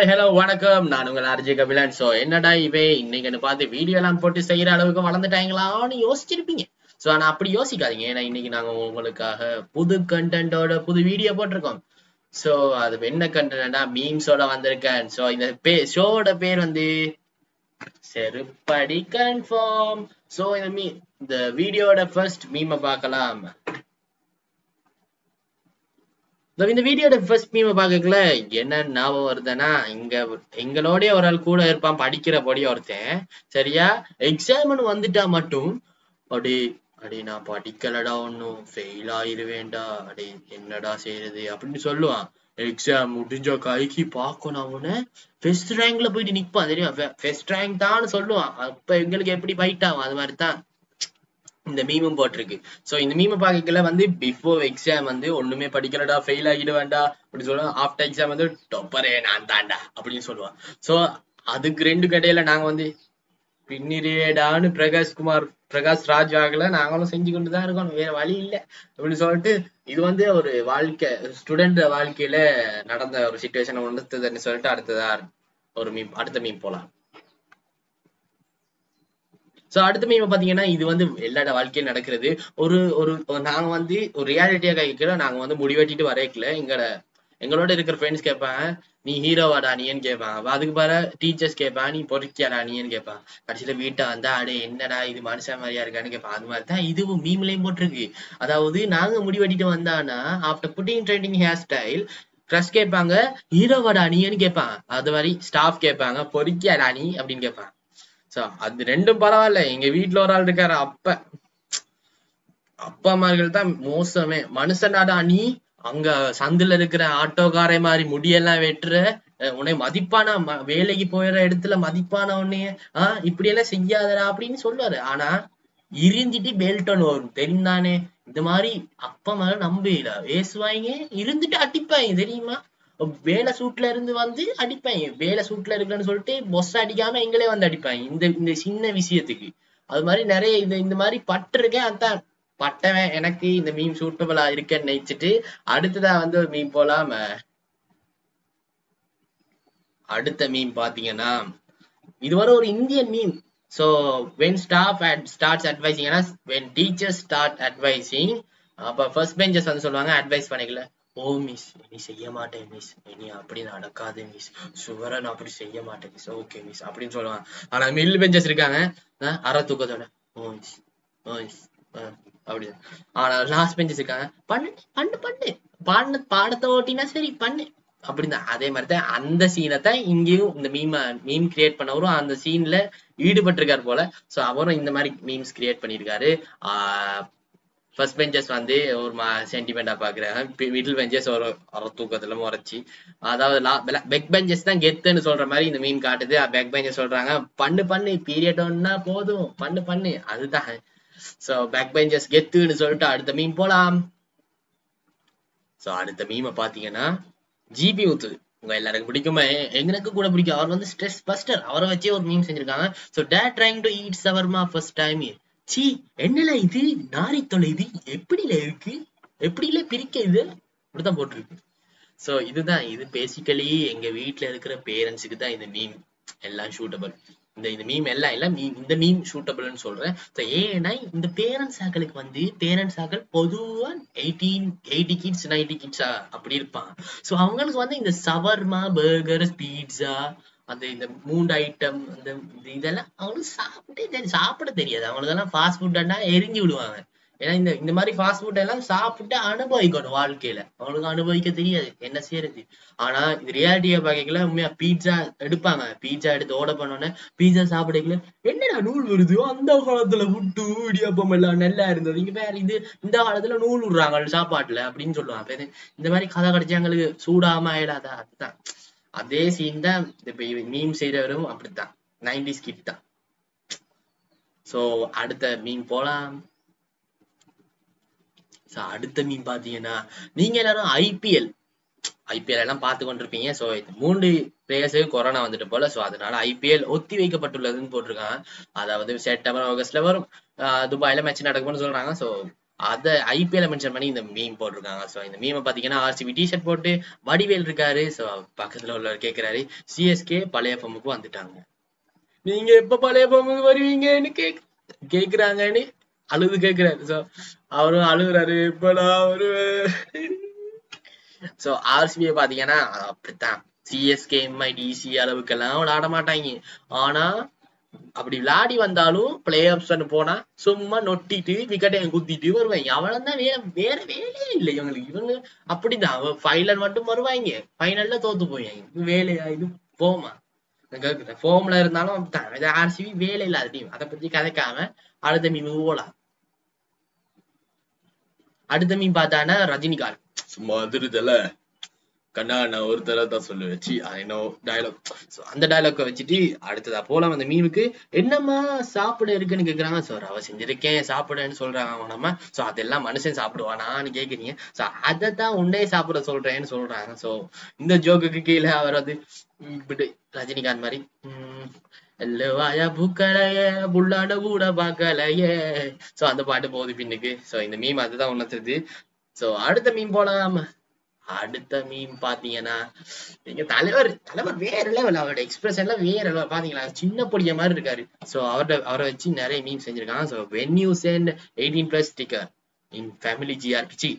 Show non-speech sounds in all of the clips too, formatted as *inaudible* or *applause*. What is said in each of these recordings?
Hi hello வணக்கம். நான் உங்கள் ஆர்ஜே கபிலன். சோ என்னடா இவே இன்னைக்குன்னு பார்த்து வீடியோ எல்லாம் போட்டு செய்யற அளவுக்கு வளர்ந்துட்டாங்களான்னு யோசிச்சிருப்பீங்க. சோ ஆனா அப்படி யோசிக்காதீங்க. ஏன்னா இன்னைக்கு நாங்க உங்களுக்காக புது கண்டென்ட்டோட புது வீடியோ போட்டிருக்கோம். சோ அது என்ன கண்டென்ட்டா மீம்ஸோட வந்திருக்கேன். சோ இந்த பே ஷோட பேர் வந்து செருப்படி கன்ஃபார்ம் சோ இந்த மீ இந்த வீடியோட ஃபர்ஸ்ட் மீமை பார்க்கலாம். இந்த வீடியோட ஃபர்ஸ்ட் மீமை பார்க்கல என்ன ஞாபகம் வருதுன்னா இங்க எங்களோடய ஒரு ஆள் கூட இருப்பான் படிக்கிற பொடி ஒருத்தன். சரியா? எக்ஸாம்னு வந்துட்டா மட்டும் அப்படி அடி நான் படிக்கலடா ஒன்னும் ஃபெயில் ஆயிருவேண்டா அடி என்னடா செய்யறது அப்படின்னு சொல்லுவான். எக்ஸாம் முடிஞ்ச கைக்கு பார்க்கணும் அவனை. ஃபர்ஸ்ட் ரேங்க்ல போயிட்டு நிப்பான் தெரியும்? ஃபர்ஸ்ட் ரேங்க் தான் சொல்லுவான். அப்ப எங்களுக்கு எப்படி ஃபைட் ஆகும்? அது மாதிரி தான் இந்த மீமும் போட்டிருக்கு. சோ இந்த மீமை பார்க்கல வந்து பிஃபோர் எக்ஸாம் வந்து ஒண்ணுமே படிக்கலடா ஃபெயில் ஆகிடுவேண்டா அப்படின்னு சொல்லுவான் ஆஃப்டர் எக்ஸாம் வந்து டொப்பரே நான் தாண்டா அப்படின்னு சொல்லுவான் சோ அதுக்கு ரெண்டு கடையில நாங்க வந்து பின்னிரேடான்னு பிரகாஷ் குமார் பிரகாஷ் ராஜ் ஆகல. நாங்களும் செஞ்சு கொண்டு தான் இருக்கோம் வேற வழி இல்ல. அப்படின்னு சொல்லிட்டு இது வந்து ஒரு வாழ்க்கை ஸ்டூடெண்ட் வாழ்க்கையில நடந்த ஒரு சுச்சுவேஷனை உணர்த்ததுன்னு சொல்லிட்டு அடுத்ததா ஒரு மீம் அடுத்த மீம் போலாம். சோ அடுத்த மீன் பாத்தீங்கன்னா இது வந்து எல்லாரோட வாழ்க்கையும் நடக்கிறது. ஒரு ஒரு நாங்க வந்து ஒரு ரியாலிட்டியா கைக்கிற நாங்க வந்து முடிவெட்டிட்டு வரைக்கல. எங்கட எங்களோட இருக்கிற ஃப்ரெண்ட்ஸ் கேட்பாங்க நீ ஹீரோவாடா நீன்னு கேட்பாங்க. அதுக்கு பாரு டீச்சர்ஸ் கேட்பான் நீ பொறுக்கியாடா நீன்னு கேட்பான் கடைசியில வீட்டை வந்தா அடே என்னடா இது மனுஷன் மாதிரியா இருக்கான்னு? கேட்பான் அது மாதிரி தான் இதுவும் மீம்லயும் போட்டிருக்கு. அதாவது நாங்க முடிவெட்டிட்டு வந்தானா after putting trending hair style crush கேட்பாங்க ஹீரோவாடா நீன்னு கேட்பான் அது மாதிரி ஸ்டாஃப் கேட்பாங்க பொறுக்கியாடா நீ? அப்படின்னு கேட்பான் சோ அது ரெண்டும் பரவாயில்ல. எங்க வீட்டுல ஒரு ஆள் இருக்காரு அப்ப. அப்பா அம்மார்கள் தான் மோசமே. மனுஷனாடா நீ அங்க சந்துல இருக்கிற ஆட்டோக்காரை மாதிரி முடியெல்லாம் வெட்டுற உன்னை மதிப்பானா? வேலைக்கு போயிடுற இடத்துல மதிப்பான உன்னைய? ஆஹ் இப்படி எல்லாம் செய்யாதடா அப்படின்னு சொல்லுவாரு. ஆனா இருந்துட்டு பெல்ட் வரும். தெரியும் தானே இந்த மாதிரி அப்பா மேல நம்பல பேசுவாங்க இருந்துட்டு அடிப்பாங்க தெரியுமா? வேலை சூட்ல இருந்து வந்து அடிப்பாங்க வேலை சூட்ல இருக்குன்னு சொல்லிட்டு பொஸ் அடிக்காம எங்களே வந்து அடிப்பாங்க இந்த இந்த சின்ன விஷயத்துக்கு. அது மாதிரி நிறைய இந்த இந்த மாதிரி பட்டிருக்கேன். அதான் பட்டவன் எனக்கு இந்த மீன் சூட்டபிளா இருக்கேன்னு நினைச்சிட்டு அடுத்ததா வந்து ஒரு மீன் போலாம். அடுத்த மீன் பாத்தீங்கன்னா இது வர ஒரு Indian mean so when staff at starts அட்வைசிங்னா when teachers start advising அப்போ ஃபர்ஸ்ட் பெஞ்சஸ் வந்து சொல்லுவாங்க அட்வைஸ் பண்ணிக்கல. ஓ மிஸ் நீ செய்ய மாட்டேன் மிஸ் நீ அப்படி நடக்காது மிஸ் சுவரன் நான் அப்படி செய்ய மாட்டேன் மிஸ் ஓகே மிஸ் அப்படின்னு சொல்லுவாங்க. ஆனா மில் பெஞ்சஸ் இருக்காங்க. அரை தூக்கத்தோட. ஓ மிஸ் ஓ மிஸ் அப்படி. ஆனா லாஸ்ட் பெஞ்சஸ் இருக்காங்க. பண்ணு பண்ணு பண்ணு. பாடின பாடத்தை ஓட்டினா சரி பண்ணு. அப்படின்னு அதே மாதிரி தான் அந்த சீனை தான் இங்கேயும் இந்த மீம் மீம் கிரியேட் பண்ணவரும் அந்த சீன்ல ஈடுபட்டிருக்காரு போல. சோ அவரும் இந்த மாதிரி மீம்ஸ் கிரியேட் பண்ணியிருக்காரு. ஆஹ் ஃபர்ஸ்ட் பெஞ்சஸ் வந்து ஒரு மா சென்டிமெண்டா பாக்குறாங்க மிடில் பெஞ்சஸ் ஒரு தூக்கத்துல முறைச்சி. அதாவது பெக் பெஞ்சஸ் தான் கெத்துன்னு சொல்ற மாதிரி இந்த மீன் காட்டுது. பெக் பெஞ்சஸ் சொல்றாங்க. பண்ணு பண்ணு பீரியட் ஒன்னா போதும். பண்ணு பண்ணு. அதுதான். சோ பேக் பெஞ்சஸ் கெத்துன்னு சொல்லிட்டு அடுத்த மீன் போலாம். சோ அடுத்த மீமை பாத்தீங்கன்னா ஜிபி முத்து உங்க எல்லாருக்கும் பிடிக்குமே? எங்களுக்கு கூட பிடிக்கும். அவர் வந்து ஸ்ட்ரெஸ் பஸ்டர் அவரை வச்சே ஒரு மீம் செஞ்சிருக்காங்க. So dad trying to eat shawarma first time C என்னல இது நாரி தொலை இது எப்படில இருக்கு? எப்படில பிரிக்க இது? இப்படிதான் போட்டிருக்கு. சோ இதுதான் இது பேசிக்கலி எங்க வீட்டுல இருக்கிற பேரண்ட்ஸுக்கு தான் இந்த மீம் எல்லாம் ஷூட்டபிள் இந்த இந்த மீம் எல்லாம் எல்லாம் இந்த மீம் ஷூட்டபிள்னு சொல்றேன். ஸோ ஏன்னா இந்த பேரண்ட்ஸ் ஆக்களுக்கு வந்து பேரண்ட்ஸ் ஆக்கள் பொதுவா எயிட்டீன் எயிட்டி கிட்ஸ் நைன்டி கிட்ஸா அப்படி இருப்பாங்க. ஸோ அவங்களுக்கு வந்து இந்த சவர்மா பர்கர் பீட்சா அந்த இந்த மூண்டு ஐட்டம் அந்த இந்த இதெல்லாம் அவங்களுக்கு சாப்பிட்டே தெரியும் சாப்பிட தெரியாது. அவங்களுக்கு எல்லாம் ஃபாஸ்ட் ஃபுட்னா எரிஞ்சு விடுவாங்க. ஏன்னா இந்த இந்த மாதிரி ஃபாஸ்ட் ஃபுட் எல்லாம் சாப்பிட்டு அனுபவிக்கணும் வாழ்க்கையில. அவங்களுக்கு அனுபவிக்க தெரியாது. என்ன செய்யறது? ஆனா இந்த ரியாலிட்டியை பார்க்கல உண்மையா பீட்சா எடுப்பாங்க. பீட்சா எடுத்து ஓட பண்ணோன்னே பீட்சா சாப்பிடக்கல என்னடா நூல் வருது? அந்த காலத்துல புட்டு இடியாப்பம் எல்லாம் நல்லா இருந்தது. இங்க வேற இது இந்த காலத்துல நூல் விடுறாங்க சாப்பாட்டுல அப்படின்னு சொல்லுவாங்க. இந்த மாதிரி கதை கிடைச்சாங்களுக்கு சூடாம ஆயிடாதா? அதுதான். அதே சீன் தான் இப்ப மீம் செய்யறவரும் அப்படித்தான். நைன்டி ஸ்கிட் தான். சோ அடுத்த மீன் போலாம். சோ அடுத்த மீன் பாத்தீங்கன்னா நீங்க எல்லாரும் ஐபிஎல் ஐபிஎல் எல்லாம் பார்த்து கொண்டிருப்பீங்க. சோ மூன்று பிளேயர்ஸுக்கு கொரோனா வந்துட்டு போல. சோ அதனால ஐபிஎல் ஒத்தி வைக்கப்பட்டுள்ளதுன்னு போட்டிருக்காங்க. அதாவது செப்டம்பர் ஆகஸ்ட்ல வரும். துபாயில மேட்ச் நடக்கும்னு சொல்றாங்க. சோ அத ஐபிஎல் மென்ஷன் பண்ணி இந்த மீம் போட்டிருக்காங்க. சோ இந்த மீமை பாத்தீங்கன்னா ஆர்சிபி டிஷர்ட் போட்டு வடிவேல் இருக்காரு. சோ பக்கத்துல உள்ளவர் கேட்குறாரு சிஎஸ்கே பழைய பொம்முக்கு வந்துட்டாங்க. நீங்க எப்ப பழைய பொம்முக்கு வருவீங்கன்னு கேக் கேக்குறாங்கன்னு அழுது கேக்குறாரு. சோ அவரும் அழுகுறாரு. எப்படா வருவேன் சோ ஆர்சிபியை பாத்தீங்கன்னா அப்படித்தான். சிஎஸ்கே எம்ஐ டிசி அளவுக்கெல்லாம் விளையாட மாட்டாங்க. ஆனா அப்படி விளையாடி வந்தாலும் பிளே ஆப்ஷன் போனா சும்மா நொட்டிட்டு விக்கெட்டை குத்திட்டு வருவாங்க. அவ்வளவுதான் வேற வேற வேலையே இல்லை. இவங்களுக்கு இவங்க அப்படிதான். ஃபைனல் மட்டும் வருவாங்க. ஃபைனல்ல தோத்து போயாங்க வேலையா? இது போமா ஃபோம்ல இருந்தாலும் அப்படித்தான். ஆர்சிபி வேலை இல்லாத டீம் அதை பத்தி கதைக்காம அடுத்த மீன் போலாம். அடுத்த மீன் பார்த்தானா ரஜினிகாந்த். சும்மா அதிருதல. கண்ணா நான் ஒரு தடவை தான் சொல்லு வச்சு என்ன டயலாக் அந்த டயலாக்க வச்சுட்டு அடுத்ததா போலாம் அந்த மீனுக்கு என்னம்மா சாப்பிட இருக்குன்னு கேக்குறாங்க. ஸோ அவ செஞ்சிருக்கேன் சாப்பிடுன்னு சொல்றாங்க அவங்க ஸோ சோ அதெல்லாம் மனுஷன் சாப்பிடுவானான்னு கேட்குறீங்க சோ அதை தான் உண்டே சாப்பிட சொல்றேன்னு சொல்றாங்க. சோ இந்த ஜோக்குக்கு கீழே அவர் வந்து இப்படி ரஜினிகாந்த் மாதிரி. உம் எல்லவாயா பூக்களைய புள்ளாட கூட பார்க்கலையே. சோ அந்த பாட்டு போகுது பின்னுக்கு. சோ இந்த மீம் அதுதான் உணர்த்துது. சோ அடுத்த மீன் போலாம். அடுத்த மீன் பாத்தீங்கன்னா எங்க தலைவர் தலைவர் வேற லெவல் அவரோட எக்ஸ்பிரஷன் எல்லாம் வேற லெவல் பாத்தீங்களா? சின்ன பொடிய மாதிரி இருக்காரு. சோ அவரோட அவரை வச்சு நிறைய மீன் செஞ்சிருக்காங்க. So when you sent eighteen plus sticker in family GRP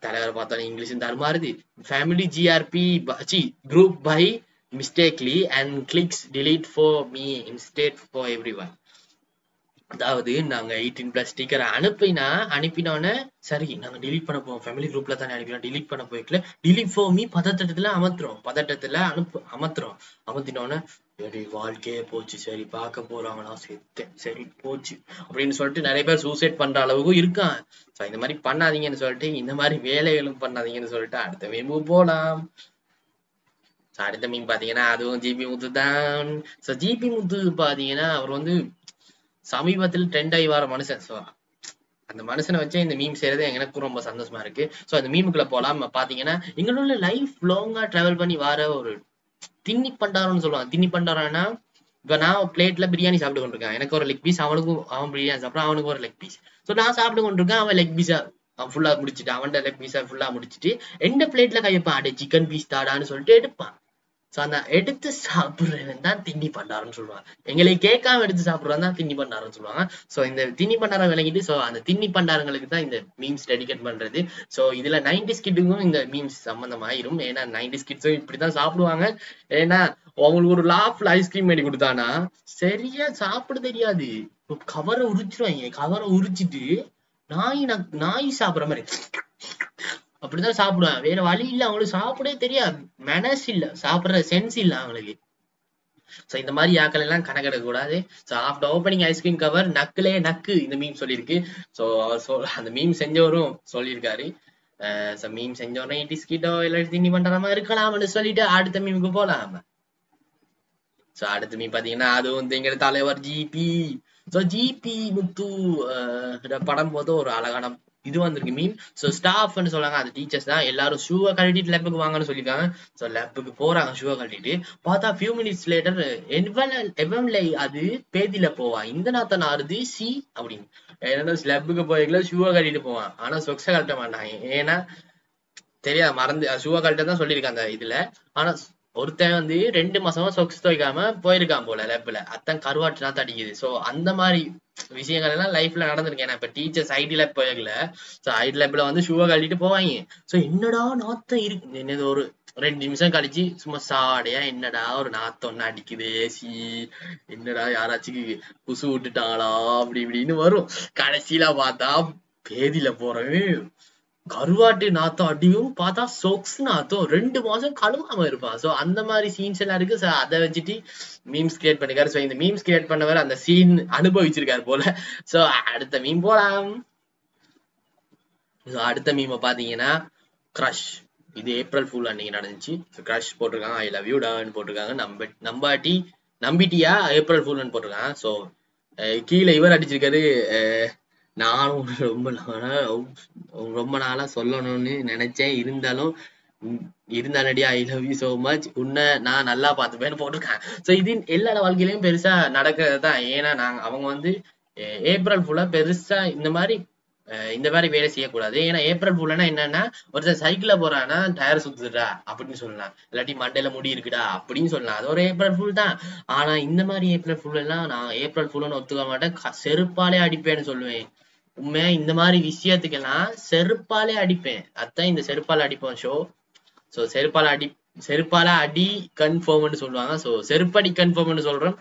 தலைவர் பார்த்தா இங்கிலீஷ் தருமாறுது family GRP C group by mistakenly and clicks delete for me instead of for one அதாவது நாங்க எயிட்டீன் பிளஸ் ஸ்டிக்கர் அனுப்பினா அனுப்பினோடனே சரி நாங்க டிலீட் பண்ண போவோம் ஃபேமிலி குரூப்ல தானே அனுப்பினோம். டிலீட் பண்ண போய்க்கல டிலீட் ஃபோமி பதட்டத்துல அமர்த்துறோம். பதட்டத்துல அனுப்பு அமர்த்துறோம். அமர்த்தினோடனே சரி வாழ்க்கையே போச்சு. சரி பார்க்க போறாங்களா செத்தேன் சரி போச்சு. அப்படின்னு சொல்லிட்டு நிறைய பேர் சூசைட் பண்ற அளவுக்கும் இருக்கான் ஸோ இந்த மாதிரி பண்ணாதீங்கன்னு சொல்லிட்டு இந்த மாதிரி வேலைகளும் பண்ணாதீங்கன்னு சொல்லிட்டு அடுத்த மீன் போலாம். அடுத்த மீன் பாத்தீங்கன்னா அதுவும் ஜிபி முத்து தான். ஸோ ஜிபி முத்து பாத்தீங்கன்னா அவர் வந்து சமீபத்தில் ட்ரெண்ட் ஆகி வர மனுஷன். ஸோ அந்த மனுஷனை வச்சு இந்த மீம் செய்யறது எனக்கும் ரொம்ப சந்தோஷமா இருக்கு. ஸோ அந்த மீமுக்குள்ள போலாம். பாத்தீங்கன்னா எங்களோட லைஃப் லாங்கா டிராவல் பண்ணி வர ஒரு தின்னி பண்டாரம்னு சொல்லுவாங்க. தின்னி பண்டாரம்னா இப்ப நான் பிளேட்ல பிரியாணி சாப்பிட்டு கொண்டிருக்கேன். எனக்கு ஒரு லெக் பீஸ் அவனுக்கும் அவன் பிரியாணி சாப்பிட்றான் அவனுக்கு ஒரு லெக் பீஸ் ஸோ நான் சாப்பிட்டு கொண்டிருக்கேன் அவன் லெக் பீஸா அவன் ஃபுல்லா முடிச்சுட்டு அவன்கிட்ட லெக் பீஸா ஃபுல்லா முடிச்சுட்டு எந்த பிளேட்ல கையப்பான் அடே சிக்கன் பீஸ் தாடான்னு சொல்லிட்டு எடுப்பான். சோ அந்த எடுத்து சாப்பிடுறவன் தான் திண்டி பண்டாரம்னு சொல்லுவாங்க. எங்களை கேட்காம எடுத்து சாப்பிடுறவன் தான் திண்டி பண்டாரம்னு சொல்லுவாங்க. சோ இந்த திண்டி பண்டாரம் விளங்கிட்டு சோ அந்த திண்டி பண்டாரங்களுக்கு தான் இந்த மீம்ஸ் டெடிகேட் பண்றது. சோ இதுல நைன்டி ஸ்கிட்டுக்கும் இந்த மீம்ஸ் சம்பந்தமாயிரும். ஏன்னா நைன்டி கிட்ஸும் இப்படிதான் சாப்பிடுவாங்க. ஏன்னா அவங்களுக்கு ஒரு லாஃப்ல ஐஸ்கிரீம் பண்ணி கொடுத்தானா சரியா சாப்பிட தெரியாது. கவரை உரிச்சிருவாங்க. கவரை உரிச்சிட்டு நாய் நாய் சாப்பிடுற மாதிரி. அப்படிதான் சாப்பிடுவேன் வேற வழி இல்ல அவங்களுக்கு சாப்பிடவே தெரியாது. மெனஸ் இல்ல. சாப்பிடுற சென்ஸ் இல்ல அவங்களுக்கு. சோ இந்த மாதிரி ஆக்கள் எல்லாம் கணக்கெடுக்க கூடாது. So after opening ice cream cover நக்குலே நக்கு இந்த மீம் சொல்லியிருக்கு. சோ அவர் அந்த மீம் செஞ்சவரும் சொல்லியிருக்காரு. சோ மீம் செஞ்சவரும் டிஸ்கிட்டோ கிட்டோ இல்ல திண்ணி பண்றாம இருக்கலாம்னு சொல்லிட்டு அடுத்த மீமுக்கு போலாம். சோ அடுத்த மீம் பாத்தீங்கன்னா அது வந்து எங்க தலைவர் ஜிபி சோ ஜிபி முத்து படம் போது ஒரு அழகான இது வந்திருக்கு. மீன் ஸோ ஸ்டாஃப்னு சொல்றாங்க அந்த டீச்சர்ஸ் தான். எல்லாரும் ஷூவை கழட்டிட்டு லேப்புக்கு வாங்கன்னு சொல்லியிருக்காங்க. ஸோ லேப்புக்கு போறாங்க ஷூவை கழட்டிட்டு. பார்த்தா ஃபியூ மினிட்ஸ் லேட்டர் எவம்ல அது பேதியில போவான் இந்த நாத்தன் ஆறுது சி அப்படின்னு. ஏன்னா ஸ்லப்புக்கு போயிருக்கல ஷூவை கழட்டிட்டு போவான் ஆனா சொக்ஸை கழட்ட மாட்டாங்க. ஏன்னா தெரியாது மறந்து ஷூவை கழட்ட தான் சொல்லியிருக்காங்க அந்த இதுல. ஆனா ஒருத்தன் வந்து ரெண்டு மாசமா சொக்ஸ் துவைக்காம போயிருக்கான் போல லேப்ல அத்தான் கருவாட்டு நாத்த அடிக்குது. சோ அந்த மாதிரி விஷயங்கள் எல்லாம் லைஃப்ல நடந்திருக்கு. ஏன்னா இப்ப டீச்சர்ஸ் ஐடி லேப் போயிருக்கல. சோ ஐடி லேப்ல வந்து ஷூவை கழட்டிட்டு போவாங்க. சோ என்னடா நாத்தம் இருக்கு என்னது ஒரு ரெண்டு நிமிஷம் கழிச்சு சும்மா சாடையா என்னடா ஒரு நாத்தம் ஒண்ணு அடிக்குது ஏசி என்னடா யாராச்சும் குசு விட்டுட்டாங்களா அப்படி இப்படின்னு வரும். கடைசியில பார்த்தா பேதியில போறவன் கருவாட்டு நாத்தம் அடியும் பார்த்தா சொக்ஸ் நாத்தம் ரெண்டு மாசம் கழுவாம இருப்பான் சோ அந்த மாதிரி சீன்ஸ் எல்லாம் இருக்கு. சார் அதை வச்சுட்டு மீம்ஸ் கிரியேட் பண்ணிருக்காரு. சோ இந்த மீம்ஸ் கிரியேட் பண்ணவர் அந்த சீன் அனுபவிச்சிருக்காரு போல. சோ அடுத்த மீம் போலாம். அடுத்த மீமை பாத்தீங்கன்னா கிரஷ் இது ஏப்ரல் ஃபுல் அன்னைக்கு நடந்துச்சு. கிரஷ் போட்டிருக்காங்க. ஐ லவ் யூ டான்னு போட்டிருக்காங்க. நம்ப நம்பாட்டி நம்பிட்டியா? ஏப்ரல் ஃபுல்னு போட்டிருக்காங்க. சோ கீழே இவர் அடிச்சிருக்காரு. அஹ், நானும் *laughs* ரொம்ப நாளா ரொம்ப நாளா சொல்லணும்னு நினைச்சேன். இருந்தாலும் இருந்தாலடியா இருந்தாலடி I love you so much உன்னை நான் நல்லா பார்த்துப்பேன்னு போட்டிருக்கேன். ஸோ இது எல்லா வாழ்க்கையிலையும் பெருசா நடக்கிறது தான். ஏன்னா நாங்க அவங்க வந்து அஹ், ஏப்ரல் ஃபுல்லா பெருசா இந்த மாதிரி இந்த மாதிரி வேலை செய்யக்கூடாது. ஏன்னா ஏப்ரல் ஃபுல்லனா என்னன்னா ஒருத்தர் சைக்கிள்ல போறான்னா டயர் சுத்துதுடா அப்படின்னு சொல்லலாம். இல்லாட்டி மண்டையில முடி இருக்குடா அப்படின்னு சொல்லலாம். அது ஒரு ஏப்ரல் ஃபுல் தான். ஆனா இந்த மாதிரி ஏப்ரல் ஃபுல் எல்லாம் நான் ஏப்ரல் ஃபுல்லுன்னு ஒத்துக்க மாட்டேன். செருப்பாலே அடிப்பேன்னு சொல்லுவேன். உண்மையா இந்த மாதிரி விஷயத்துக்கெல்லாம் செருப்பாலே அடிப்பேன். அதான் இந்த செருப்பால அடிப்போம் ஷோ. சோ செருப்பால அடி செருப்பால அடி கன்ஃபார்ம்னு சொல்லுவாங்க. சோ செருப்படி கன்ஃபார்ம்னு சொல்றோம்.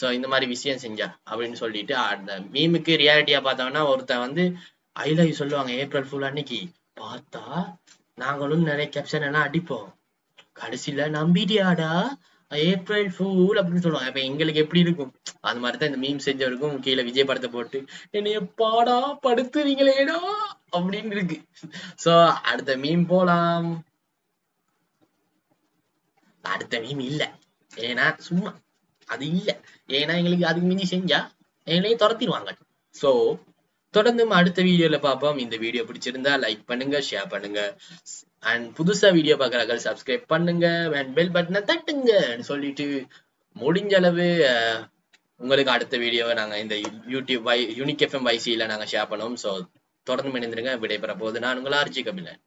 சோ இந்த மாதிரி விஷயம் செஞ்சா அப்படின்னு சொல்லிட்டு அந்த மீமுக்கு ரியாலிட்டியா பார்த்தோம்னா ஒருத்தன் வந்து ஐ லவ் சொல்லுவாங்க ஏப்ரல் ஃபுல் அன்னைக்கு. பார்த்தா நாங்களும் நிறைய கேப்ஷன் எல்லாம் அடிப்போம். கடைசியில நம்பிட்டியாடா? ஏப்ரல் ஃபூல் அப்படின்னு சொல்லுவாங்க. அப்ப எங்களுக்கு எப்படி இருக்கும்? அது மாதிரிதான் இந்த மீம் செஞ்சவருக்கும் கீழே விஜய் படத்தை போட்டு என்னைய பாடா படுத்துறீங்களேடா அப்படின்னு இருக்கு. சோ அடுத்த மீம் போலாம். அடுத்த மீம் இல்ல. ஏன்னா சும்மா. அது இல்ல. ஏன்னா எங்களுக்கு அதுக்கு மிஞ்சி செஞ்சா எங்களையும் துரத்திடுவாங்க. சோ தொடர்ந்து அடுத்த வீடியோல பார்ப்போம். இந்த வீடியோ பிடிச்சிருந்தா லைக் பண்ணுங்க ஷேர் பண்ணுங்க. அண்ட் புதுசா வீடியோ பாக்குறாங்க சப்ஸ்கிரைப் பண்ணுங்க அண்ட் பெல் பட்டனை தட்டுங்க சொல்லிட்டு முடிஞ்ச அளவு உங்களுக்கு அடுத்த வீடியோவை நாங்க இந்த யூடியூப் வை யூனிக் எஃப்எம் வைசியில நாங்க ஷேர் பண்ணுவோம். ஸோ தொடர்ந்து இணைந்திருங்க. விடைபெற போது நான் உங்கள் ஆர்ஜி கபிலன்.